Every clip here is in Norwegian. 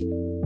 you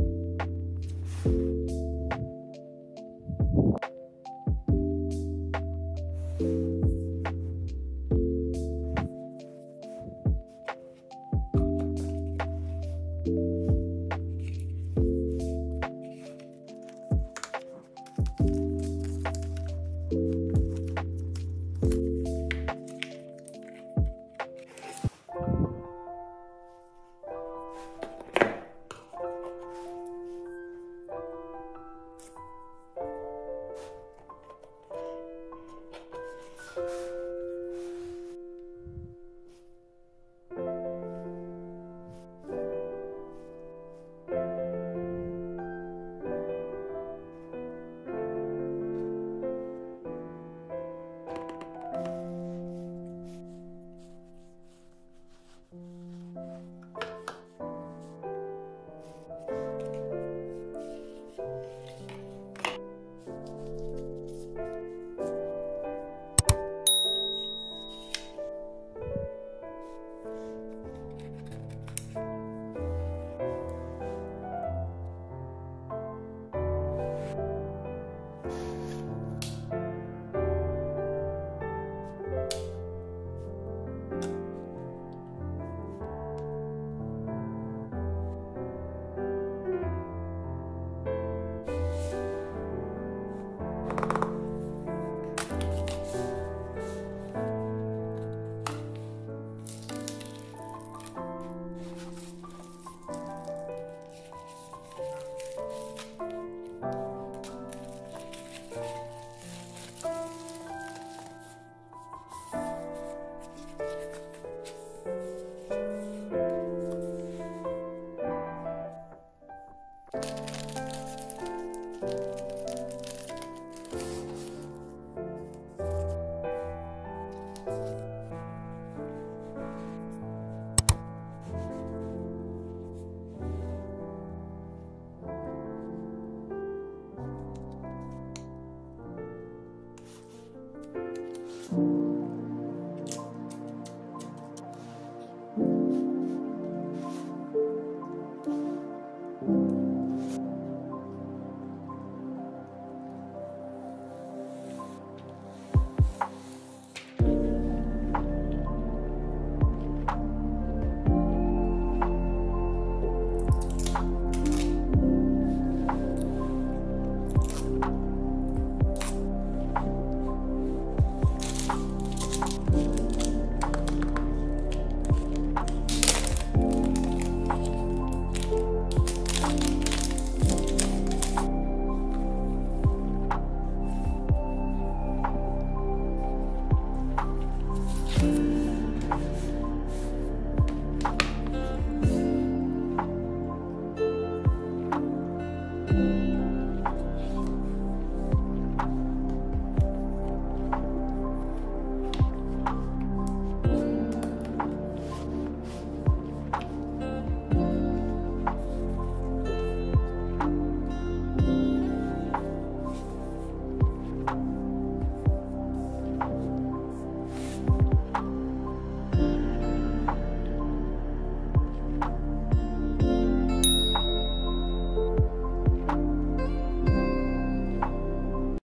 thank mm -hmm. you